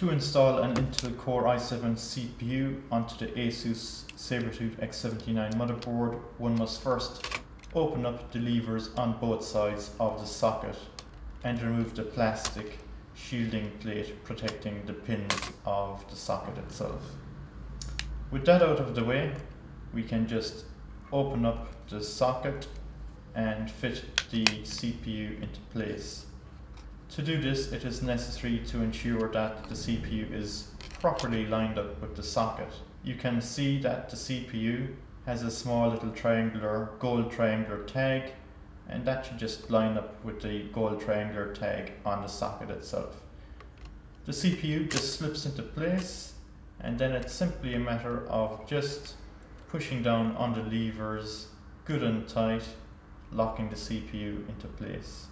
To install an Intel Core i7 CPU onto the Asus Sabertooth X79 motherboard, one must first open up the levers on both sides of the socket and remove the plastic shielding plate protecting the pins of the socket itself. With that out of the way, we can just open up the socket and fit the CPU into place. To do this, it is necessary to ensure that the CPU is properly lined up with the socket. You can see that the CPU has a small little triangular, gold triangular tag and that should just line up with the gold triangular tag on the socket itself. The CPU just slips into place and then it's simply a matter of just pushing down on the levers good and tight, locking the CPU into place.